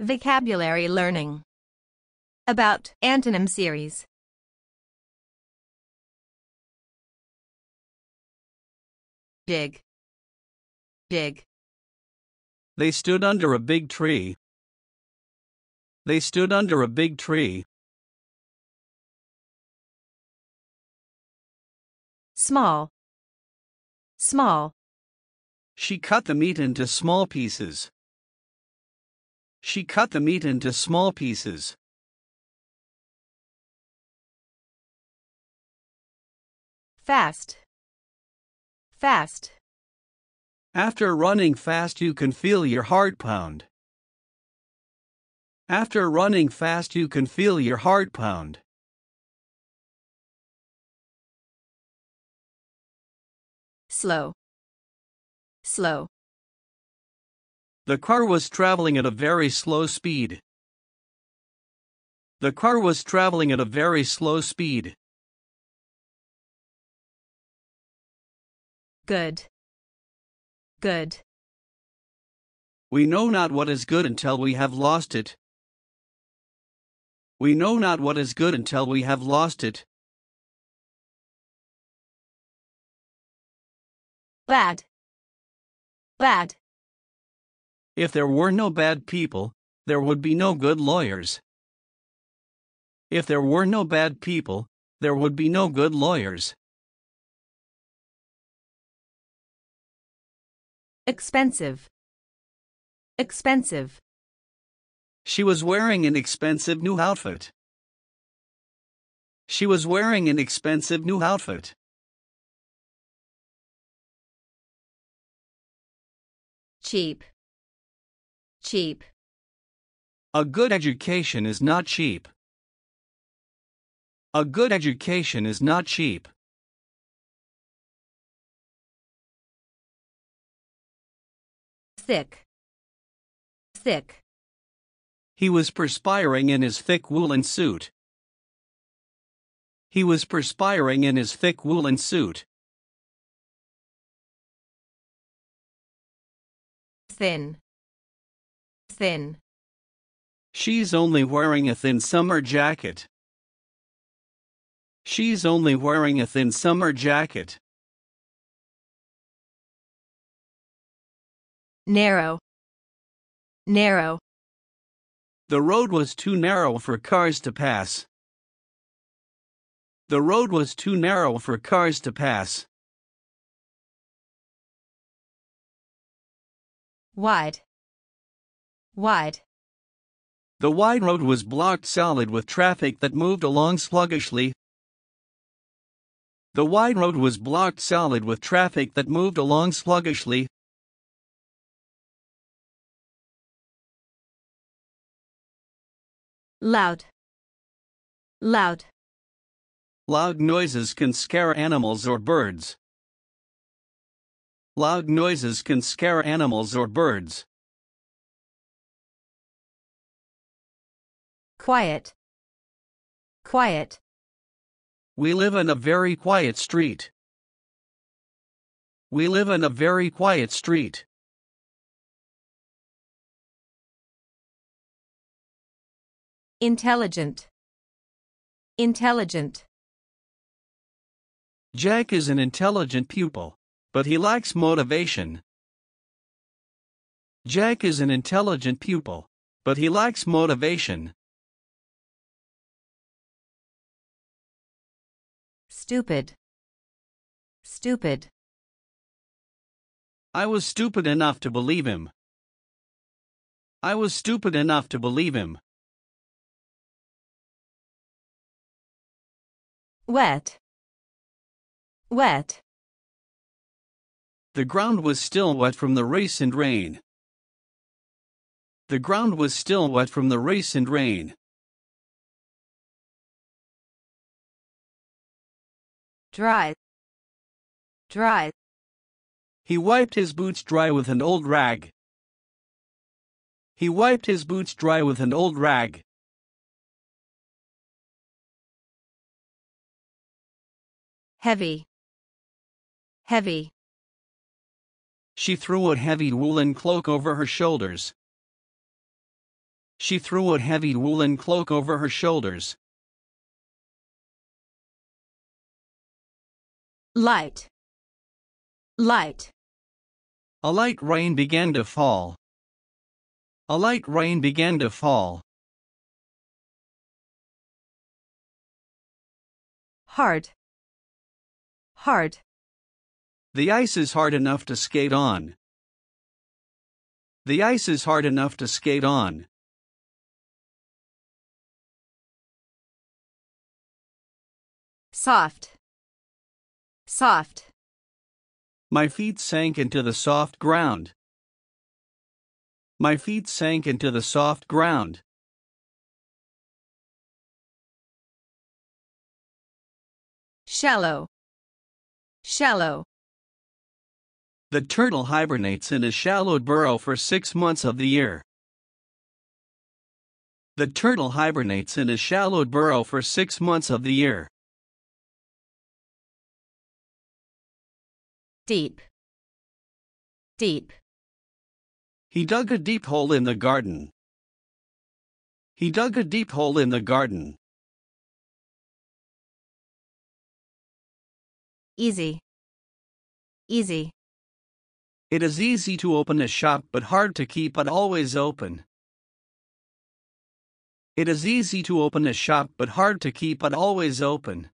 Vocabulary learning. About antonym series. Dig. Dig. They stood under a big tree. They stood under a big tree. Small. Small. She cut the meat into small pieces. She cut the meat into small pieces. Fast. Fast. After running fast, you can feel your heart pound. After running fast, you can feel your heart pound. Slow. Slow. The car was traveling at a very slow speed. The car was traveling at a very slow speed. Good. Good. We know not what is good until we have lost it. We know not what is good until we have lost it. Bad. Bad. If there were no bad people, there would be no good lawyers. If there were no bad people, there would be no good lawyers. Expensive. Expensive. She was wearing an expensive new outfit. She was wearing an expensive new outfit. Cheap. Cheap. A good education is not cheap. A good education is not cheap. Thick. Thick. He was perspiring in his thick woolen suit. He was perspiring in his thick woolen suit. Thin. Thin. She's only wearing a thin summer jacket. She's only wearing a thin summer jacket. Narrow. Narrow. The road was too narrow for cars to pass. The road was too narrow for cars to pass. Wide. Wide. The wide road was blocked solid with traffic that moved along sluggishly. The wide road was blocked solid with traffic that moved along sluggishly. Loud. Loud. Loud noises can scare animals or birds. Loud noises can scare animals or birds. Quiet. Quiet. We live in a very quiet street. We live in a very quiet street. Intelligent. Intelligent. Jack is an intelligent pupil, but he lacks motivation. Jack is an intelligent pupil, but he lacks motivation. Stupid. Stupid. I was stupid enough to believe him. I was stupid enough to believe him. Wet. Wet. The ground was still wet from the race and rain. The ground was still wet from the race and rain. Dry. Dry. He wiped his boots dry with an old rag. He wiped his boots dry with an old rag. Heavy. Heavy. She threw a heavy woolen cloak over her shoulders. She threw a heavy woolen cloak over her shoulders. Light, light, A light rain began to fall. A light rain began to fall. hard, hard, The ice is hard enough to skate on. The ice is hard enough to skate on. soft, soft, My feet sank into the soft ground. My feet sank into the soft ground. shallow, shallow, The turtle hibernates in a shallow burrow for six months of the year. The turtle hibernates in a shallow burrow for six months of the year. Deep, deep, He dug a deep hole in the garden. He dug a deep hole in the garden. easy, easy, It is easy to open a shop but hard to keep it always open. It is easy to open a shop but hard to keep it always open.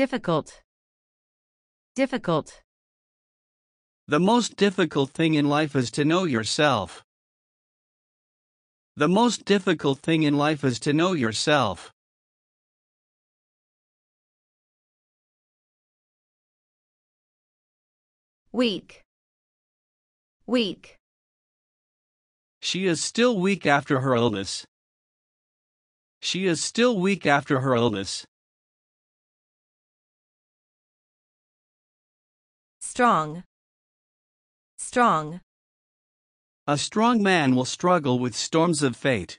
Difficult, difficult, The most difficult thing in life is to know yourself. The most difficult thing in life is to know yourself. weak, weak, She is still weak after her illness. She is still weak after her illness. Strong, strong, A strong man will struggle with storms of fate.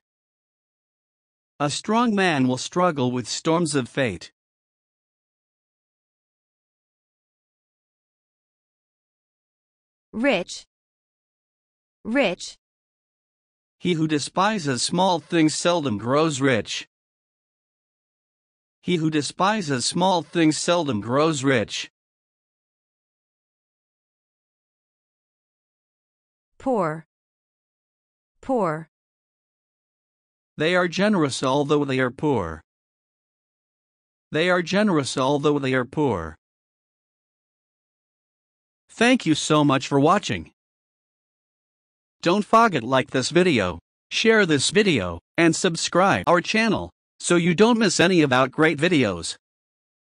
A strong man will struggle with storms of fate. rich, rich, He who despises small things seldom grows rich. He who despises small things seldom grows rich. Poor, poor, They are generous although they are poor. They are generous although they are poor. Thank you so much for watching. Don't forget like this video, share this video, and subscribe our channel so you don't miss any about great videos.